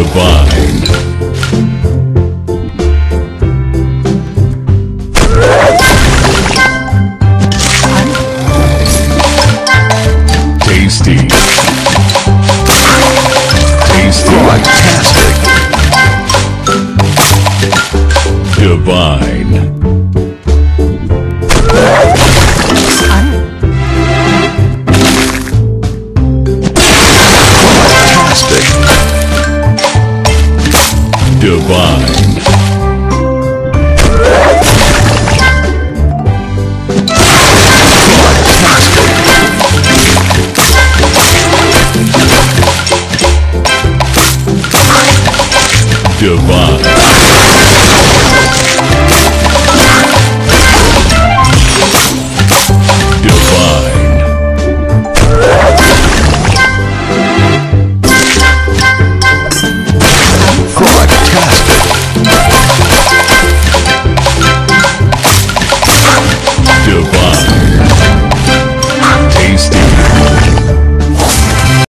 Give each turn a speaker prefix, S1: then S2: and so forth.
S1: Divine. Tasty. Tasty.
S2: Fantastic.
S1: Divine. Divine. Divine.